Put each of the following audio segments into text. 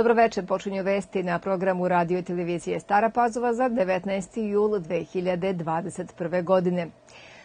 Dobroveče, počinju vesti na programu radio i televizije Stara Pazova za 19. jul 2021. godine.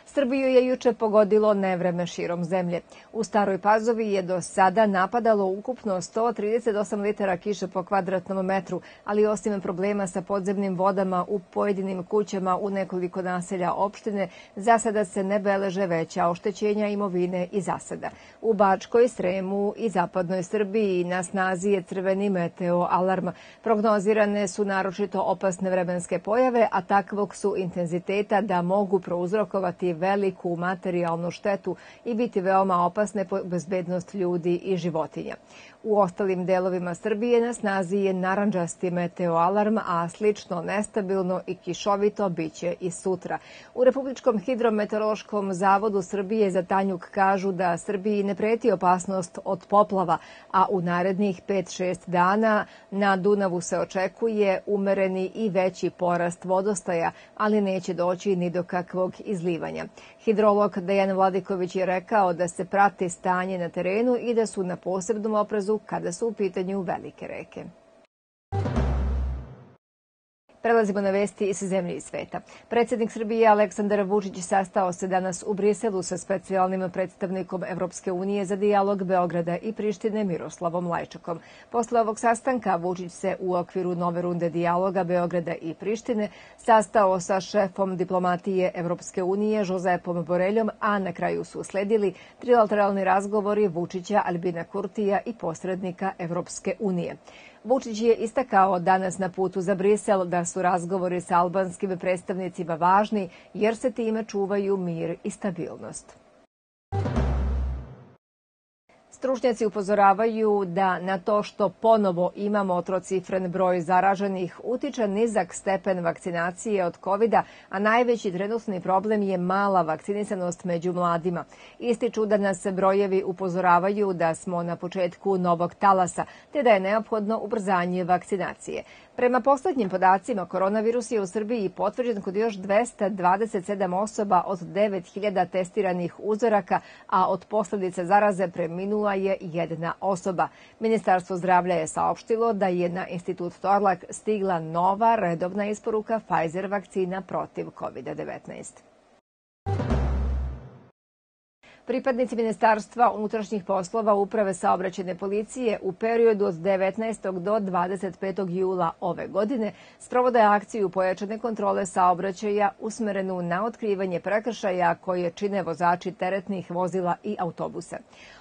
Srbiju je juče pogodilo nevreme širom zemlje. U Staroj Pazovi je do sada napadalo ukupno 138 litara kiše po kvadratnom metru, ali osim problema sa podzemnim vodama u pojedinim kućama u nekoliko naselja opštine, za sada se ne beleže veća oštećenja imovine i zasada. U Bačkoj, Sremu i Zapadnoj Srbiji na snazi je crveni meteo alarm. Prognozirane su naročito opasne vremenske pojave, a takvog su intenziteta da mogu prouzrokovati veliku materijalnu štetu i biti veoma opasne po bezbednost ljudi i životinja. U ostalim delovima Srbije na snazi je naranđasti meteoalarm, a slično nestabilno i kišovito biće i sutra. U Republičkom hidrometeorološkom zavodu Srbije za Tanjuk kažu da Srbiji ne preti opasnost od poplava, a u narednih 5-6 dana na Dunavu se očekuje umereni i veći porast vodostaja, ali neće doći ni do kakvog izlivanja. Hidrolog Dejan Vladiković je rekao da se prati stanje na terenu i da su na posebnom oprezu kada su u pitanju velike reke. Prelazimo na vesti iz zemlje i sveta. Predsjednik Srbije Aleksandar Vučić sastao se danas u Briselu sa specijalnim predstavnikom Evropske unije za dijalog Beograda i Prištine Miroslavom Lajčakom. Posle ovog sastanka Vučić se u okviru nove runde dijaloga Beograda i Prištine sastao sa šefom diplomatije Evropske unije Josepom Boreljom, a na kraju su usledili trilateralni razgovori Vučića, Albina Kurtija i posrednika Evropske unije. Vučić je istakao danas na putu za Brisel da su razgovori sa albanskim predstavnicima važni jer se time čuvaju mir i stabilnost. Stručnjaci upozoravaju da na to što ponovo imamo trocifren broj zaraženih utiče nizak stepen vakcinacije od covid a najveći trenutni problem je mala vakcinisanost među mladima. Ističu da nas brojevi upozoravaju da smo na početku novog talasa, te da je neophodno ubrzanje vakcinacije. Prema poslednjim podacima, koronavirus je u Srbiji potvrđen kod još 227 osoba od 9000 testiranih uzoraka, a od posledice zaraze preminula je jedna osoba. Ministarstvo zdravlja je saopštilo da je na institut Torlak stigla nova redovna isporuka Pfizer vakcina protiv COVID-19. Pripadnici Ministarstva unutrašnjih poslova Uprave saobraćene policije u periodu od 19. do 25. jula ove godine sprovode akciju pojačane kontrole saobraćaja usmerenu na otkrivanje prekršaja koje čine vozači teretnih vozila i autobusa.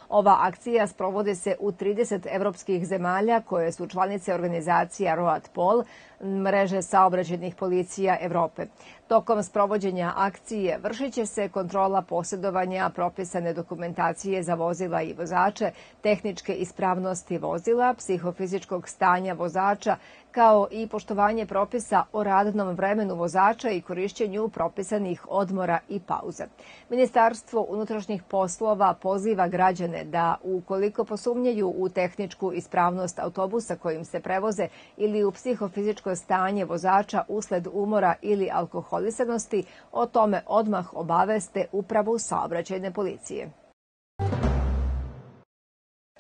Ova akcija sprovode se u 30 evropskih zemalja koje su članice organizacija Road Pol, mreže saobraćenih policija Evrope. Tokom sprovođenja akcije vršit će se kontrola posjedovanja propisane dokumentacije za vozila i vozače, tehničke ispravnosti vozila, psihofizičkog stanja vozača, kao i poštovanje propisa o radnom vremenu vozača i korišćenju propisanih odmora i pauza. Ministarstvo unutrašnjih poslova poziva građane da ukoliko posumnjaju u tehničku ispravnost autobusa kojim se prevoze ili u psihofizičko stanje vozača usled umora ili alkoholisanosti, o tome odmah obaveste upravu saobraćajne policije.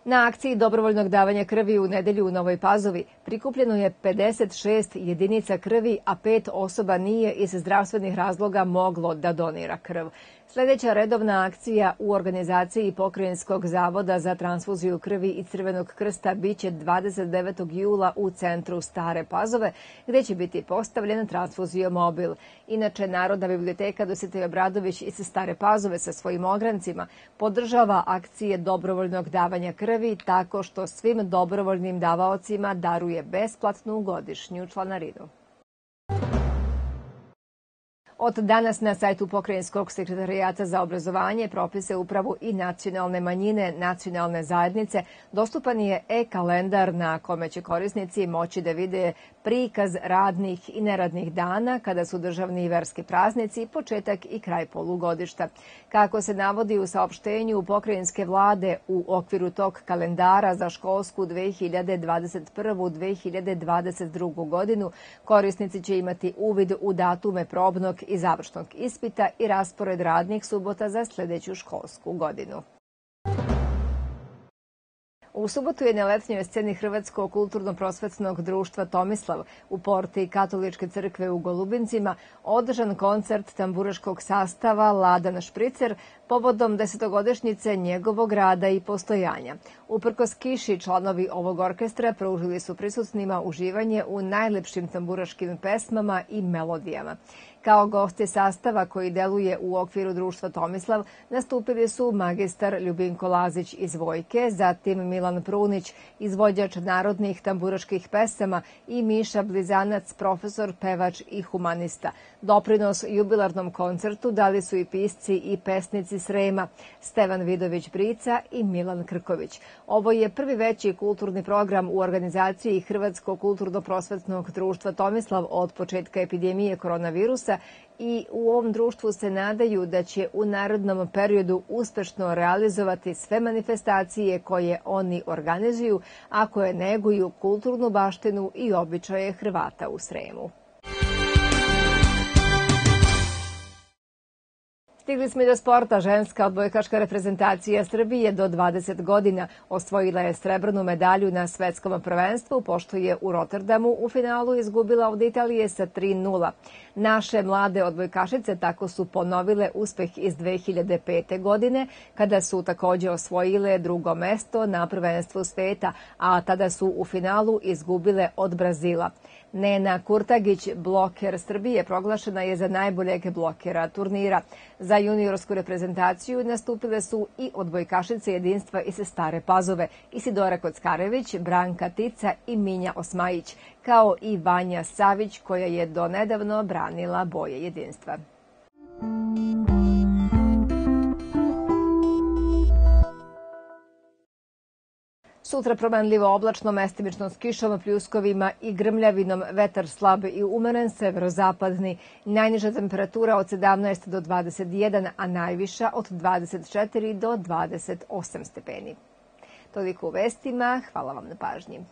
Na akciji dobrovoljnog davanja krvi u nedelju u Novoj Pazovi prikupljeno je 56 jedinica krvi, a pet osoba nije iz zdravstvenih razloga moglo da donira krv. Sljedeća redovna akcija u organizaciji Pokrajinskog zavoda za transfuziju krvi i Crvenog krsta biće 29. jula u centru Stare Pazove, gdje će biti postavljen transfuzio mobil. Inače, Narodna biblioteka Dositej Obradović iz Stare Pazove sa svojim ograncima podržava akcije dobrovoljnog davanja krvi tako što svim dobrovoljnim davaocima daruje besplatnu godišnju članarinu. Od danas na sajtu Pokrajinskog sekretarijata za obrazovanje, propise upravu i nacionalne manjine nacionalne zajednice dostupan je e-kalendar na kome će korisnici moći da vide prikaz radnih i neradnih dana kada su državni i verski praznici, početak i kraj polugodišta. Kako se navodi u saopštenju pokrajinske vlade u okviru tog kalendara za školsku 2021-2022 godinu, korisnici će imati uvid u datume probnog i završnog ispita i raspored radnih subota za sljedeću školsku godinu. U subotu je na letnjoj sceni Hrvatskog kulturno-prosvetnog društva Tomislav u porti Katoličke crkve u Golubincima održan koncert tamburaškog sastava Ladan Špricer povodom desetogodišnjice njegovog rada i postojanja. Uprkos kiši, članovi ovog orkestra pružili su prisutnima uživanje u najlepšim tamburaškim pesmama i melodijama. Kao goste sastava koji deluje u okviru društva Tomislav nastupili su magistar Ljubinko Lazić iz Vojke, zatim Milan Prunić, izvođač narodnih tamburaških pesama i Miša Blizanac, profesor, pevač i humanista. Doprinos jubilarnom koncertu dali su i pisci i pesnici Srema, Stevan Vidović Brica i Milan Krković. Ovo je prvi veći kulturni program u organizaciji Hrvatskog kulturno-prosvetnog društva Tomislav od početka epidemije koronavirusa i u ovom društvu se nadaju da će u narodnom periodu uspešno realizovati sve manifestacije koje oni organizuju, ako koje neguju kulturnu baštinu i običaje Hrvata u Sremu. Stigli smo i do sporta. Ženska odbojkaška reprezentacija Srbije do 20 godina osvojila je srebrnu medalju na svetskom prvenstvu, pošto je u Rotterdamu u finalu izgubila od Italije sa 3-0. Naše mlade odbojkašice tako su ponovile uspeh iz 2005. godine, kada su također osvojile drugo mesto na prvenstvu sveta, a tada su u finalu izgubile od Brazila. Nena Kurtagić, bloker Srbije, proglašena je za najboljeg blokera turnira. Za juniorsku reprezentaciju nastupile su i odbojkašice jedinstva iz Stare Pazove, Isidora Kockarević, Branka Tica i Minja Osmajić, kao i Vanja Savić, koja je donedavno branila boje jedinstva. Sutra promenljivo oblačno, mestimično s kišom, pljuskovima i grmljavinom, vetar slab i umeren, severozapadni. Najniža temperatura od 17 do 21, a najviša od 24 do 28 stepeni. Toliko u vestima, hvala vam na pažnji.